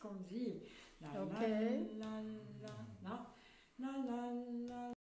qu'on dit. La, okay. la, la, la, la, la, la,